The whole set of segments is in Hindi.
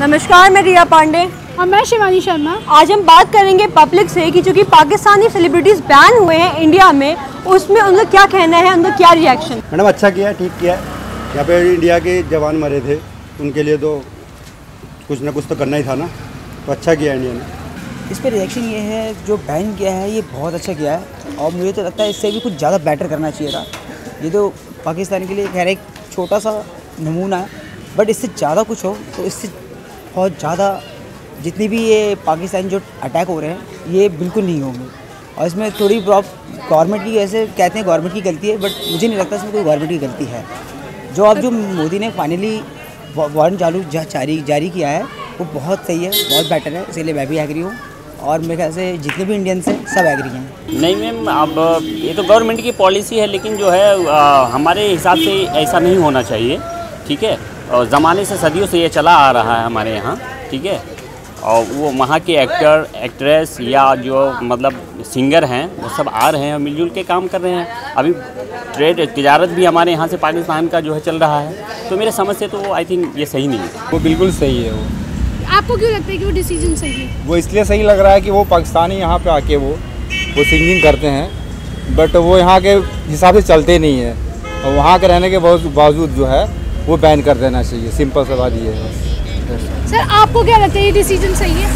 नमस्कार मैं रिया पांडे। और मैं शिवानी शर्मा। आज हम बात करेंगे पब्लिक से कि चूँकि पाकिस्तानी सेलिब्रिटीज बैन हुए हैं इंडिया में उसमें उनका क्या कहना है उनका क्या रिएक्शन मैडम अच्छा किया ठीक किया यहाँ पे इंडिया के जवान मरे थे उनके लिए तो कुछ ना कुछ तो करना ही था ना। तो अच्छा किया इंडिया ने। इस पर रिएक्शन ये है जो बैन किया है ये बहुत अच्छा किया है। और मुझे तो लगता है इससे भी कुछ ज़्यादा बेटर करना चाहिए था। ये तो पाकिस्तान के लिए खैर एक छोटा सा नमूना है बट इससे ज़्यादा कुछ हो तो इससे बहुत ज़्यादा जितनी भी ये पाकिस्तान जो अटैक हो रहे हैं ये बिल्कुल नहीं होंगे। और इसमें थोड़ी प्रॉप गवर्नमेंट की ऐसे कहते हैं गवर्नमेंट की गलती है बट मुझे नहीं लगता इसमें कोई गवर्नमेंट की गलती है। जो अब जो मोदी ने फाइनली वारंट चालू जारी जारी किया है वो बहुत सही है बहुत बेटर है इसीलिए मैं भी एग्री हूँ। और मेरे ख्याल से जितने भी इंडियंस हैं सब एग्री हैं। नहीं मैम अब ये तो गवर्नमेंट की पॉलिसी है लेकिन जो है आ, हमारे हिसाब से ऐसा नहीं होना चाहिए ठीक है? और ज़माने से सदियों से ये चला आ रहा है हमारे यहाँ ठीक है? और वो वहाँ के एक्टर एक्ट्रेस या जो मतलब सिंगर हैं वो सब आ रहे हैं मिलजुल के काम कर रहे हैं। अभी ट्रेड तजारत भी हमारे यहाँ से पाकिस्तान का जो है चल रहा है। तो मेरे समझ से तो आई थिंक ये सही नहीं है। वो बिल्कुल सही है वो। आपको क्यों लगता है कि वो डिसीज़न सही है? वो इसलिए सही लग रहा है कि वो पाकिस्तानी यहाँ पर आके वो वो सिंगिंग करते हैं। बट वो यहाँ के हिसाब से चलते नहीं है। और वहाँ के रहने के बावजूद जो है वो बैन कर देना चाहिए। सिंपल सा बात ये है। सर आपको क्या लगता है ये डिसीज़न सही है?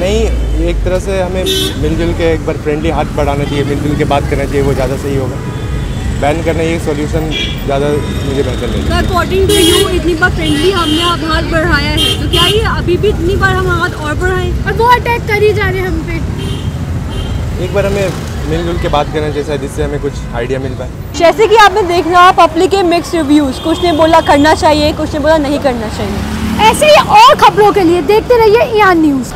नहीं एक तरह से हमें मिलजुल के एक बार फ्रेंडली हाथ बढ़ाना चाहिए मिलजुल के बात करना चाहिए वो ज़्यादा सही होगा। बैन करना ये सॉल्यूशन ज़्यादा मुझे बेहतर लगेगा अकॉर्डिंग टू यू इतनी बार फ्रेंडली हमने अब हाथ बढ़ाया है। तो क्या ये अभी भी इतनी बार हम हाथ और बढ़ाएँ? और वो अटैक कर ही जा रहे हैं हम पे। एक बार हमें मिलजुल के बात करना चाहिए जिससे हमें कुछ आइडिया मिल पाए। जैसे कि आपने देखना पब्लिक के मिक्स रिव्यूज़ कुछ ने बोला करना चाहिए, कुछ ने बोला नहीं करना चाहिए। ऐसे ही और खबरों के लिए देखते रहिए ईआन न्यूज़